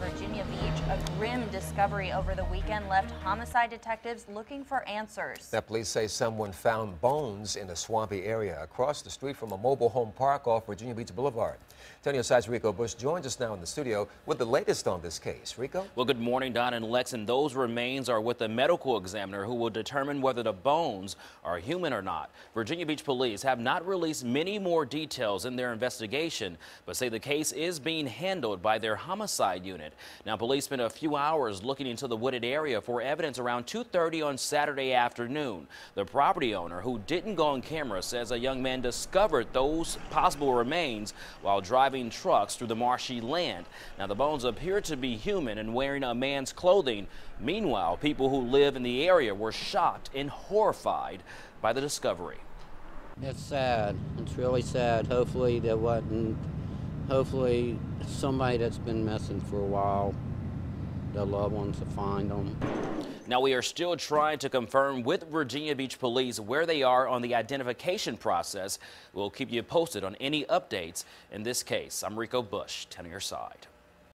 Virginia Beach. A grim discovery over the weekend left homicide detectives looking for answers. The police say someone found bones in a swampy area across the street from a mobile home park off Virginia Beach Boulevard. 10 News side's Rico Bush joins us now in the studio with the latest on this case. Rico? Well, good morning, Don and Lex. And those remains are with the medical examiner who will determine whether the bones are human or not. Virginia Beach police have not released many more details in their investigation, but say the case is being handled by their homicide unit. Now, police spent a few hours looking into the wooded area for evidence around 2.30 on Saturday afternoon. The property owner, who didn't go on camera, says a young man discovered those possible remains while driving trucks through the marshy land. Now, the bones appear to be human and wearing a man's clothing. Meanwhile, people who live in the area were shocked and horrified by the discovery. It's sad. It's really sad. Hopefully, there wasn't. Hopefully, somebody that's been missing for a while, their loved ones to find them. Now, we are still trying to confirm with Virginia Beach Police where they are on the identification process. We'll keep you posted on any updates in this case. I'm Rico Bush, 10 on your side.